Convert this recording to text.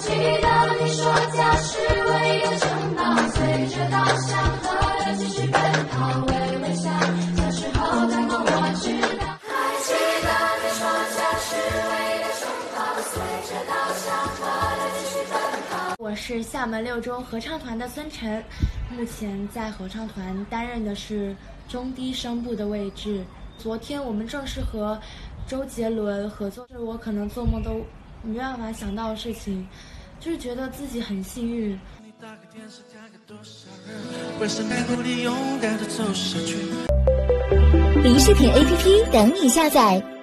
记得你说家是唯一的城堡随着稻香河流继续奔跑微微笑小时候的梦我知道还记得你说家是唯一的城堡随着稻香河流继续奔跑我是厦门六中合唱团的孙晨目前在合唱团担任的是中低声部的位置。昨天我们正式和周杰伦合作是我可能做梦都没办法想到的事情，就是觉得自己很幸运。零视频 APP 等你下载。